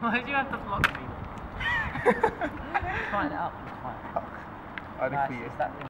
Why do you have to block me? Trying it find it out I'd Nice, agree.